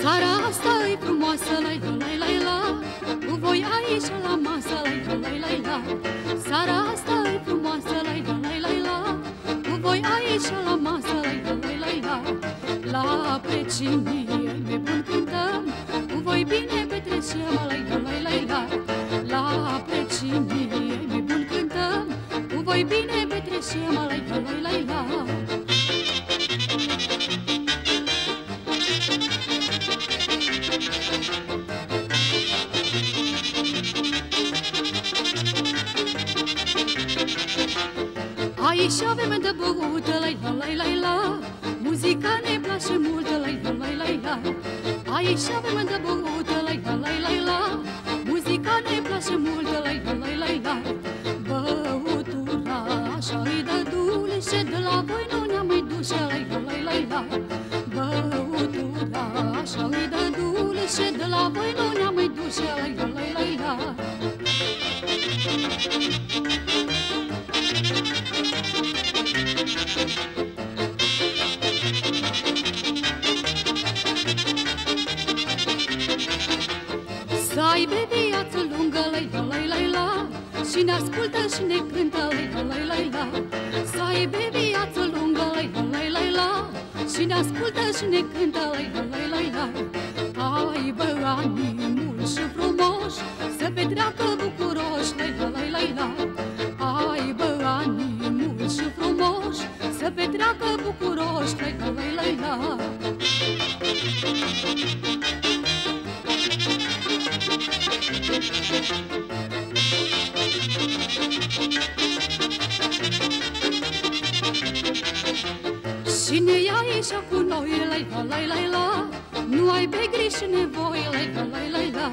Sara asta e frumoasă, la la la la Cu voi aici la masă, la la la la Sara asta e frumoasă, la la la la Cu voi aici la masă, la la la la La precinie ne bun cântăm Cu voi bine petrecem, la la la la la La precinie ne bun cântăm Cu voi bine petrecem, la la la la. La Aici avem de băut, la la la la la. Muzica ne place mult, la la la la la. Aici avem de băut, la la la la așa-i de dulce De la voi nu ne-am mai duce, la la la la la. Băutura așa-i de dulce De la voi nu ne-am mai duce, la la la la la. Să aibă Și ne ascultă și ne cântă, lai la lai lai la. Să aibă viață lungă, lai la lai lai la. Și ne ascultă și ne cântă, lai la lai lai la. Aibă ani mulți și frumoși Să petreacă bucuroși, lai la lai lai la. Aibă ani mulți și frumoși Să petreacă bucuroși, lai la lai lai la Cine e aici cu noi, lai la lai lai la. Nu ai pe griji nevoie, lai la lai lai la.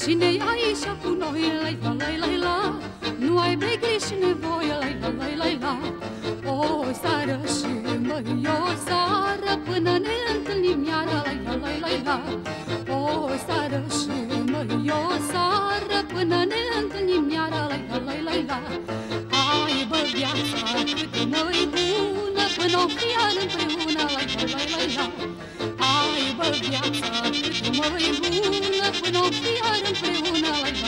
Cine e aici cu noi, lai la lai lai la. Nu ai pe griji nevoie, lai la lai lai la. O sară și măi, o sară Până ne întâlnim iară, lai la lai lai la. O sară și măi, o sară Până ne întâlnim iară, lai la lai lai la. Aibă viața cât mai bună Până o fi iar împreună, lai la lai lai la Aibă viața cât mai bună Până o fi iar împreună, lai